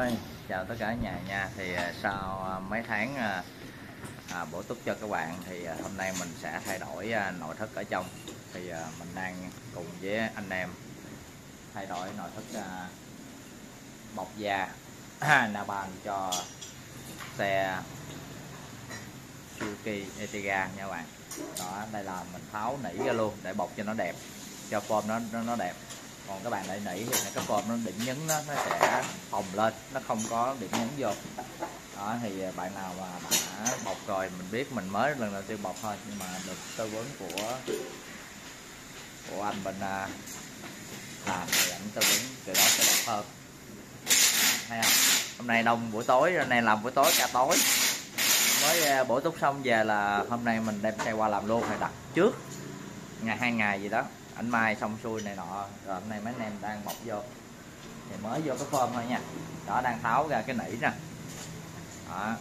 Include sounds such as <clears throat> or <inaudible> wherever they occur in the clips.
ơi chào tất cả nhà nha. Thì à, sau à, mấy tháng à, à, bổ túc cho các bạn Thì hôm nay mình sẽ thay đổi nội thất ở trong. Thì à, mình đang cùng với anh em Thay đổi nội thất à, bọc da Na bàn cho xe Suzuki Ertiga nha các bạn. Đó, đây là mình tháo nỉ ra luôn để bọc cho nó đẹp Cho form nó, nó, nó đẹp còn các bạn lại nỉ thì cái cột nó điểm nhấn nó, nó sẽ phồng lên nó không có điểm nhấn vô. Đó thì bạn nào mà đã bọc rồi mình biết mình mới lần đầu tiên bọc thôi nhưng mà được tư vấn của của anh bên à, làm thì ảnh tư vấn từ đó sẽ đẹp hơn. Thấy không? Hôm nay đông buổi tối hôm nay làm buổi tối cả tối. Mới à, bổ túc xong về là hôm nay mình đem xe qua làm luôn phải đặt trước ngày hai ngày gì đó anh mai xong xuôi này nọ. Rồi hôm nay mấy anh em đang bọc vô. Thì mới vô cái form thôi nha. Đó đang tháo ra cái nỉ nè. Đó.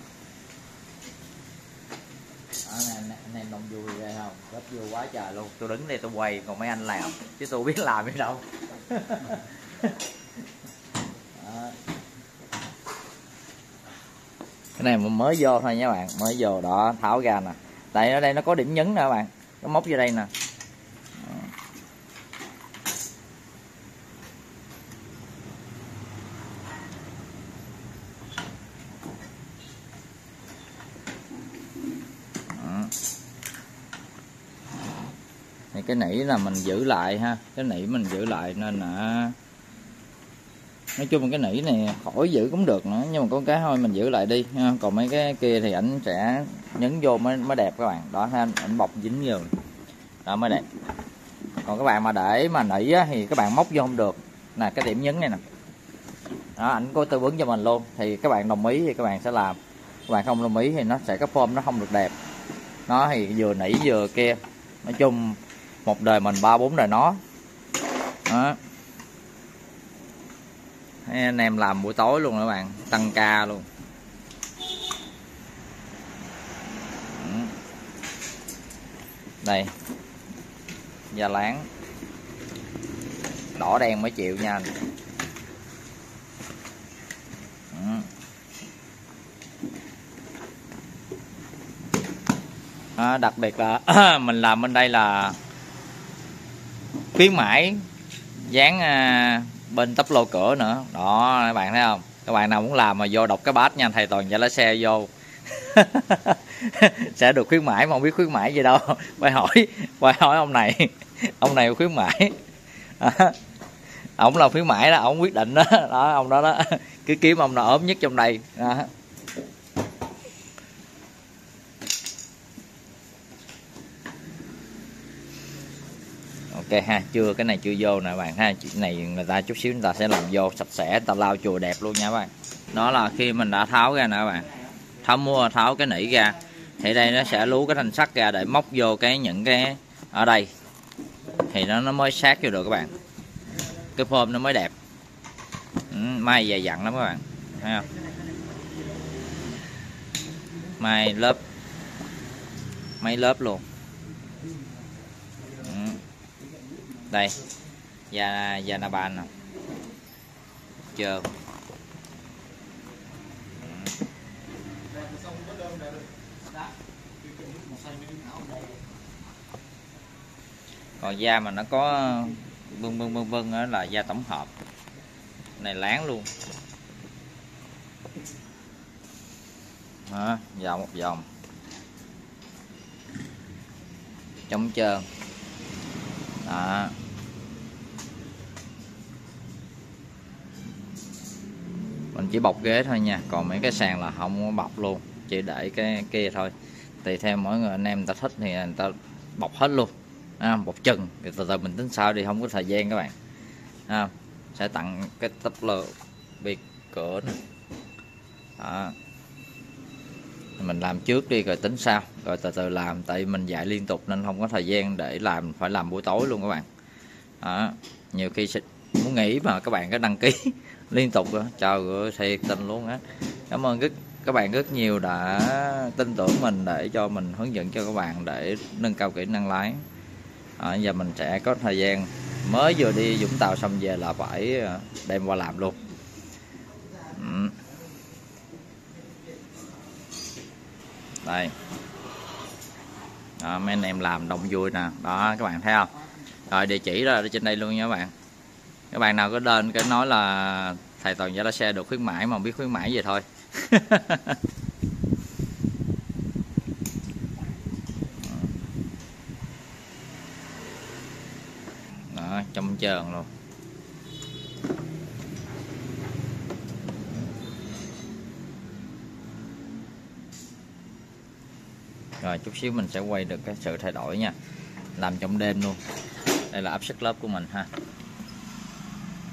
Đó anh, em- anh em đông vui ghê không? Rất vui quá trời luôn. Tôi đứng đây tôi quay còn mấy anh làm. Chứ tôi biết làm gì đâu. <laughs> Cái này mới vô thôi nha bạn. Mới vô đó tháo ra nè. Tại ở đây nó có điểm nhấn nè các bạn. Nó móc vô đây nè. Cái nỉ là mình giữ lại ha. Cái nỉ mình giữ lại nên là nói chung cái nỉ này khỏi giữ cũng được nữa nhưng mà có cái thôi mình giữ lại đi ha. còn mấy cái kia thì ảnh sẽ nhấn vô mới mới đẹp các bạn. Đó ha ảnh bọc dính nhiều đó mới đẹp. Còn các bạn mà để mà nỉ á, thì các bạn móc vô không được. Nè cái điểm nhấn này nè. Đó ảnh có tư vấn cho mình luôn. Thì các bạn đồng ý thì các bạn sẽ làm. Các bạn không đồng ý thì nó sẽ cái form nó không được đẹp. Nó thì vừa nỉ vừa kia. Nói chung một đời mình ba bốn đời nó. Đó. Thấy anh em làm buổi tối luôn các bạn tăng ca luôn. Đây. Da láng. Đỏ đen mới chịu nha à, đặc biệt là <clears throat> mình làm bên đây là khuyến mãi dán à, bên tắp lô cửa nữa. Đó các bạn thấy không? Các bạn nào muốn làm mà vô đọc cái bát nha thầy toàn giải lái xe vô. <laughs> Sẽ được khuyến mãi mà không biết khuyến mãi gì đâu. <laughs> Phải hỏi phải hỏi ông này. <laughs> Ông này khuyến mãi. Đó. ổng là khuyến mãi đó ổng quyết định đó. Đó ông đó đó. Cứ kiếm ông nào ốm nhất trong đây. Đó. Ok ha chưa cái này chưa vô nè bạn ha. Chuyện này người ta chút xíu người ta sẽ làm vô sạch sẽ người ta lau chùa đẹp luôn nha các bạn. Đó là khi mình đã tháo ra nè các bạn. Tháo mua tháo cái nỉ ra. Thì đây nó sẽ lú cái thanh sắt ra để móc vô cái những cái ở đây. Thì nó nó mới sát vô được các bạn. Cái form nó mới đẹp. Ừ, mai dày dặn lắm các bạn. Thấy không? Mai lớp. Mấy lớp luôn ừ đây. Da da na ban nè. Chờ. Còn da mà nó có bưng bưng bưng bưng đó là da tổng hợp. Này láng luôn. Đó, vào một vòng. Chống trơn đó. Mình chỉ bọc ghế thôi nha. Còn mấy cái sàn là không có bọc luôn. Chỉ để cái kia thôi. Tùy theo mỗi người anh em ta thích thì người ta bọc hết luôn. À, bọc chừng. Thì từ từ mình tính sao đi không có thời gian các bạn. À, sẽ tặng cái tấp lờ biệt cửa này. đó. Mình làm trước đi rồi tính sau. Rồi từ từ làm tại mình dạy liên tục nên không có thời gian để làm phải làm buổi tối luôn các bạn. Đó. nhiều khi cũng nghĩ mà các bạn có đăng ký <laughs> liên tục đó. trời ơi thiệt tình luôn á. Cảm ơn rất các bạn rất nhiều đã tin tưởng mình để cho mình hướng dẫn cho các bạn để nâng cao kỹ năng lái. À, giờ mình sẽ có thời gian mới vừa đi Vũng Tàu xong về là phải ờ, đem qua làm luôn. Ừ. Đây. Đó, mấy anh em làm đông vui nè. Đó các bạn thấy không? Rồi địa chỉ ra trên đây luôn nha các bạn các bạn nào có đến cái nói là thầy toàn giá xe được khuyến mãi mà không biết khuyến mãi gì thôi. <laughs> Đó, trong trơn luôn. Rồi, chút xíu mình sẽ quay được cái sự thay đổi nha. Làm trong đêm luôn. Đây là áp suất lớp của mình ha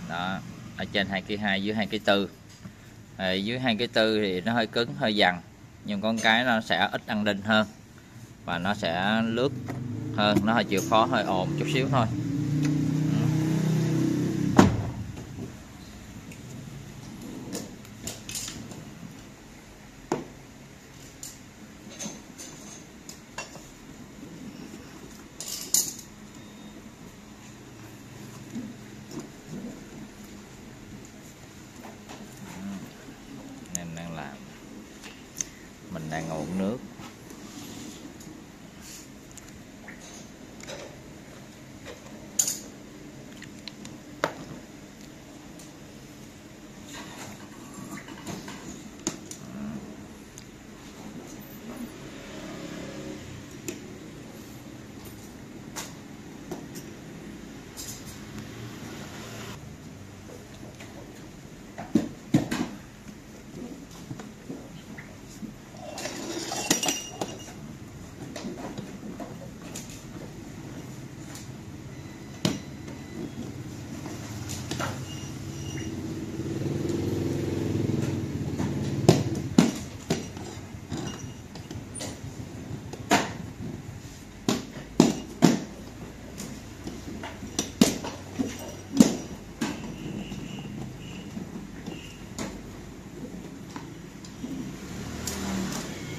đó ở trên hai cái hai dưới hai cái tư. À, dưới hai cái tư thì nó hơi cứng hơi dằn nhưng con cái nó sẽ ít ăn đinh hơn và nó sẽ lướt hơn nó hơi chịu khó hơi ồn chút xíu thôi em đang làm mình đang ngồi uống nước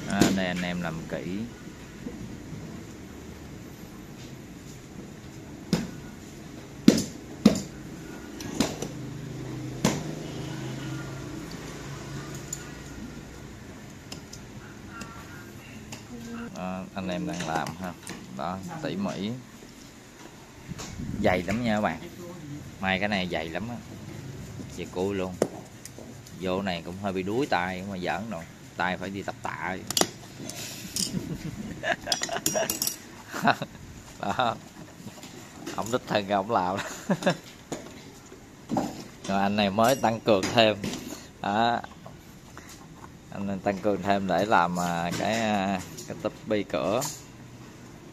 à, làm kỹ. Đó, anh em đang làm ha. Đó tỉ mỉ. Dày lắm nha các bạn. May cái này dày lắm á. Về cui luôn. Vô này cũng hơi bị đuối tay mà giỡn rồi. Tay phải đi tập tạ đó. Ông đích thân ông làm. Rồi anh này mới tăng cường thêm. Đó. Anh này tăng cường thêm để làm à, cái à, cái tấp bi cửa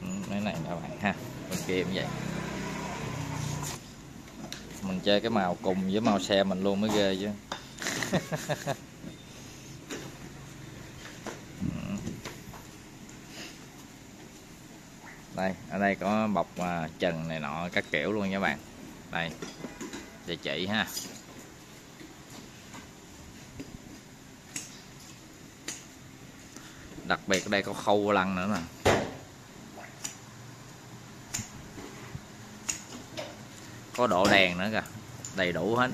ừ, cái này các bạn ha, bên kia cũng vậy. Mình chơi cái màu cùng với màu xe mình luôn mới ghê chứ. <laughs> đây, ở đây có bọc à, trần này nọ các kiểu luôn nha bạn. Đây địa chỉ ha. Đặc biệt ở đây có khâu lăng nữa nè. Có độ đèn nữa kìa, đầy đủ hết.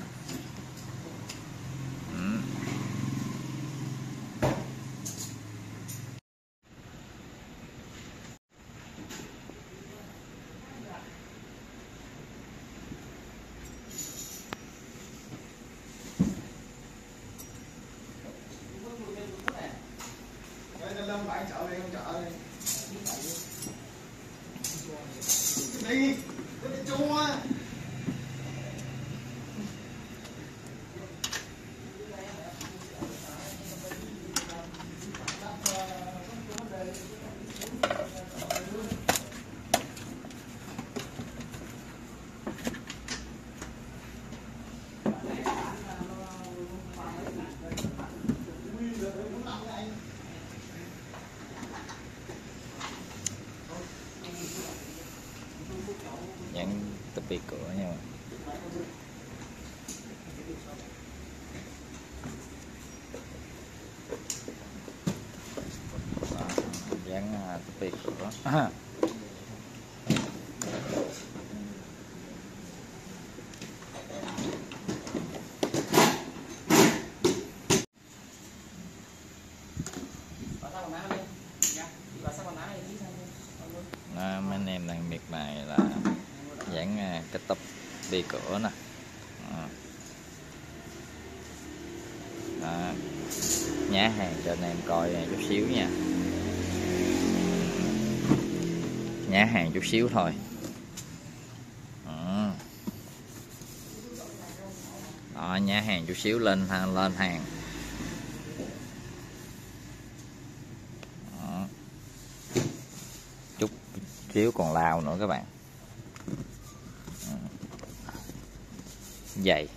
Đi, đi chua. Dán tepi bi cửa nha bạn. Đó, dán à, cửa à, anh em đang miệt mài là dán à, cái tập bi cửa nè à. Nhá, hàng cho anh em coi chút xíu nha nhá, hàng chút xíu thôi à. đó, nhá, hàng chút xíu lên lên hàng đó. chút xíu còn lao nữa các bạn dày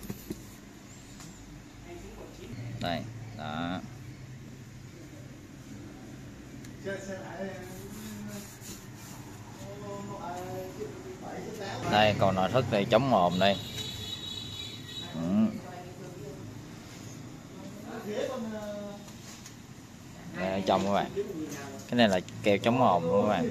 đây, đó. Đây, còn nội thất đây chống mồm đây. Ừ. đây ở trong các bạn. Cái này là keo chống mồm luôn các bạn?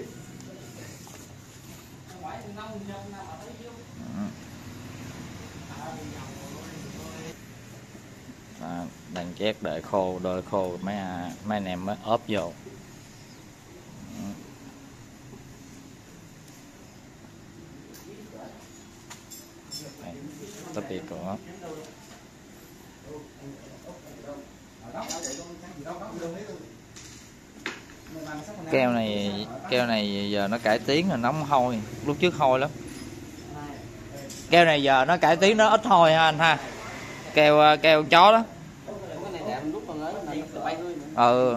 Đó, đang chét đợi khô đợi khô mấy mấy anh em mới ốp vô. Tắp biệt của keo này keo này giờ nó cải tiến rồi nó không hôi. Lúc trước hôi lắm. Keo này giờ nó cải tiến nó ít hôi ha anh ha. Keo keo chó đó ừ.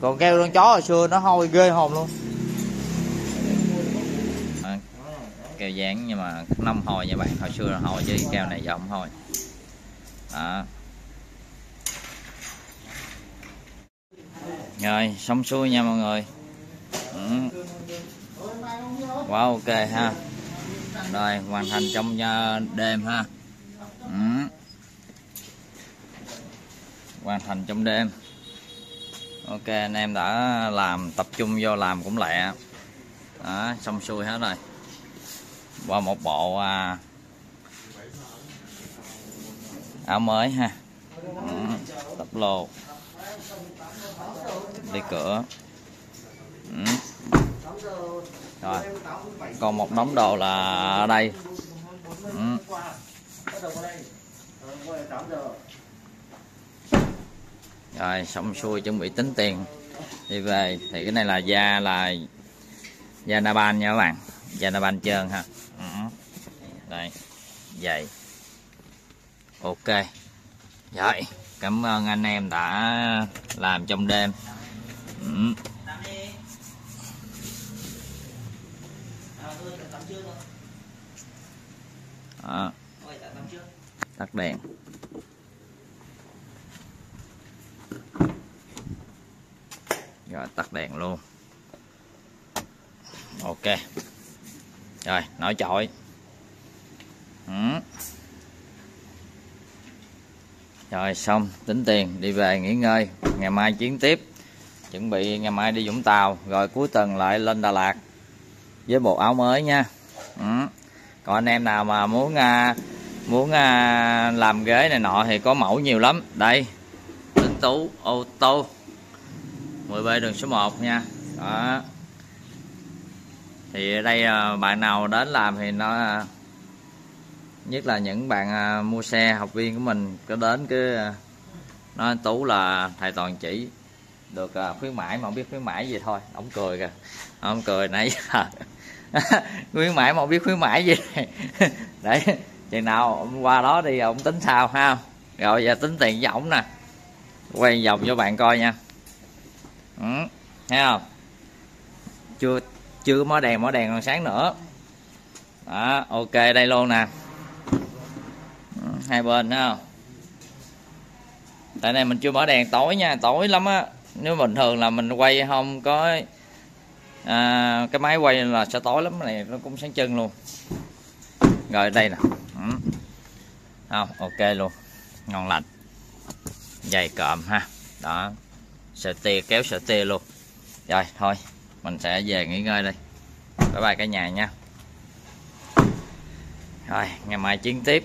Còn keo con chó hồi xưa nó hôi ghê hồn luôn. À, keo dán nhưng mà năm hồi nha bạn hồi xưa là hồi chứ keo này giờ không hồi đó. Rồi xong xuôi nha mọi người. Ừ. quá ok ha. Rồi hoàn thành trong à, đêm ha. Ừ. hoàn thành trong đêm ok anh em đã làm tập trung vô làm cũng lẹ. Đó, xong xuôi hết rồi. Qua một bộ à, áo mới ha. Ừ, tập lô. Đi cửa. Ừ. rồi còn một đống đồ là ở đây. Ừ rồi, xong xuôi chuẩn bị tính tiền. Đi về, thì cái này là da là da na ban nha các bạn. Da na ban trơn ha. Ừ. đây, vậy. Ok. Rồi, cảm ơn anh em đã làm trong đêm. Ừ. Tắt đèn. Rồi tắt đèn luôn. Ok. Rồi nổi chọi. Ừ. rồi xong. Tính tiền đi về nghỉ ngơi. Ngày mai chiến tiếp. Chuẩn bị ngày mai đi Vũng Tàu. Rồi cuối tuần lại lên Đà Lạt. Với bộ áo mới nha. Ừ. còn anh em nào mà muốn à, muốn à, làm ghế này nọ thì có mẫu nhiều lắm. Đây. Tính tú ô tô. 10B đường số 1 nha. Đó. Thì đây à, bạn nào đến làm thì nó à, nhất là những bạn à, mua xe, học viên của mình cứ đến cứ nói tú là thầy toàn chỉ được khuyến mãi mà không biết khuyến mãi gì thôi. Ông cười kìa. Ông cười nãy giờ. <laughs> Khuyến mãi mà không biết khuyến mãi gì. <laughs> Để chừng nào ông qua đó đi ông tính sao ha? Rồi giờ tính tiền với ổng nè. Quay vòng cho bạn coi nha ừ, thấy không? Chưa chưa mở đèn mở đèn còn sáng nữa. Đó ok đây luôn nè. Ừ, hai bên thấy không? Tại này mình chưa mở đèn tối nha tối lắm á. Nếu bình thường là mình quay không có à, cái máy quay là sẽ tối lắm này nó cũng sáng chân luôn. Rồi đây nè. Ừ. không ok luôn. Ngon lành. Dày cộm ha. Đó sợi tia kéo sợi tia luôn. Rồi, thôi, mình sẽ về nghỉ ngơi đây. Bye bye cả nhà nha. Rồi, ngày mai chiến tiếp.